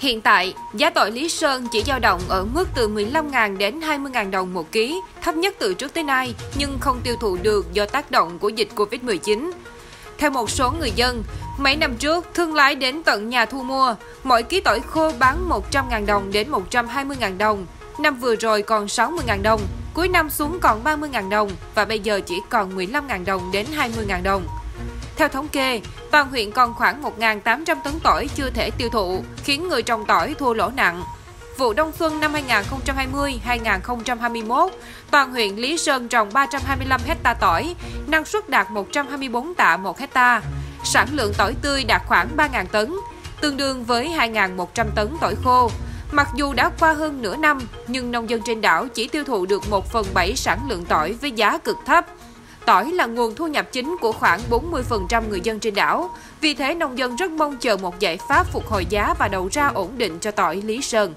Hiện tại, giá tỏi Lý Sơn chỉ dao động ở mức từ 15.000 đến 20.000 đồng một ký, thấp nhất từ trước tới nay, nhưng không tiêu thụ được do tác động của dịch Covid-19. Theo một số người dân, mấy năm trước, thương lái đến tận nhà thu mua, mỗi ký tỏi khô bán 100.000 đồng đến 120.000 đồng. Năm vừa rồi còn 60.000 đồng, cuối năm xuống còn 30.000 đồng và bây giờ chỉ còn 15.000 đồng đến 20.000 đồng. Theo thống kê, toàn huyện còn khoảng 1.800 tấn tỏi chưa thể tiêu thụ, khiến người trồng tỏi thua lỗ nặng. Vụ đông xuân năm 2020-2021, toàn huyện Lý Sơn trồng 325 hecta tỏi, năng suất đạt 124 tạ 1 hecta. Sản lượng tỏi tươi đạt khoảng 3.000 tấn, tương đương với 2.100 tấn tỏi khô. Mặc dù đã qua hơn nửa năm, nhưng nông dân trên đảo chỉ tiêu thụ được 1 phần 7 sản lượng tỏi với giá cực thấp. Tỏi là nguồn thu nhập chính của khoảng 40% người dân trên đảo. Vì thế, nông dân rất mong chờ một giải pháp phục hồi giá và đầu ra ổn định cho tỏi Lý Sơn.